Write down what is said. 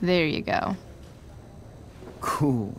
There you go. Cool.